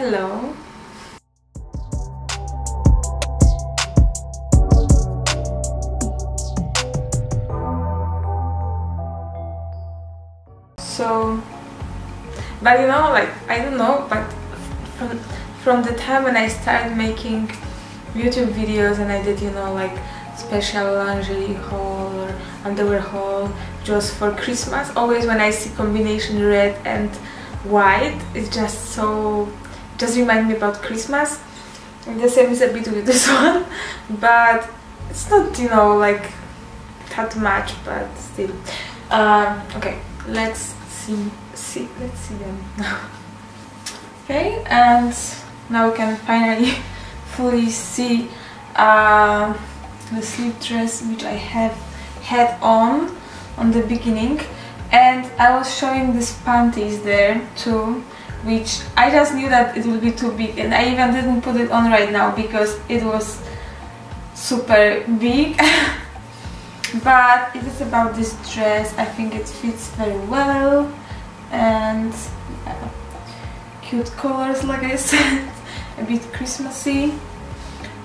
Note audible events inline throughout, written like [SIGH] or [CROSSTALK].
Hello. So, but you know, like, I don't know, but from, from the time when I started making YouTube videos and I did, you know, like special lingerie haul or underwear haul, just for Christmas, always when I see combination red and white, it's just so, just remind me about Christmas. And the same is a bit with this [LAUGHS] one, but it's not, you know, like that much, but still. Um, okay, let's see, see, let's see them now. [LAUGHS] okay, and now we can finally [LAUGHS] fully see uh, the sleep dress which I have had on on the beginning and I was showing these panties there too which I just knew that it would be too big and I even didn't put it on right now because it was super big. [LAUGHS] But if it's about this dress. I think it fits very well and yeah, cute colors like I [LAUGHS] said. A bit Christmassy.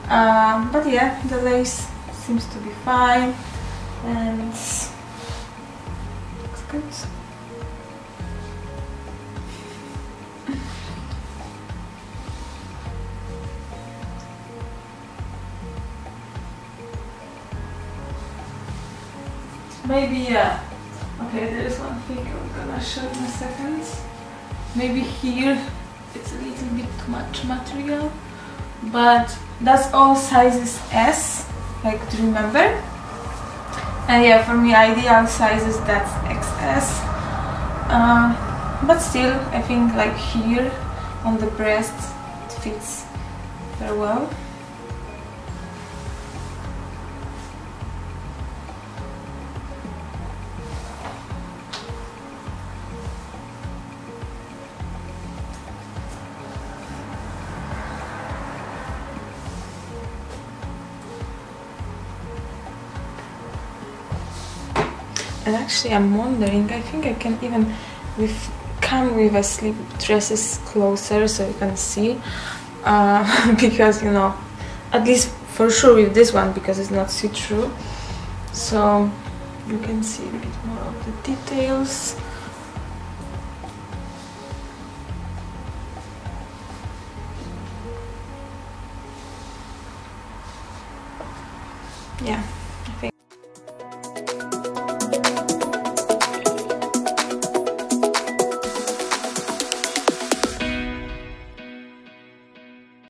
Um, but yeah the lace seems to be fine and looks good maybe yeah okay there is one thing I'm gonna show in a second. Maybe here it's a little bit too much material but that's all sizes S like to remember? And yeah for me ideal sizes that's XS um, but still I think like here on the breast it fits very well and actually I'm wondering I think I can even with come with a sleep dresses closer so you can see. Uh, [LAUGHS] because you know at least for sure with this one because it's not see-through so you can see a bit more of the details. Yeah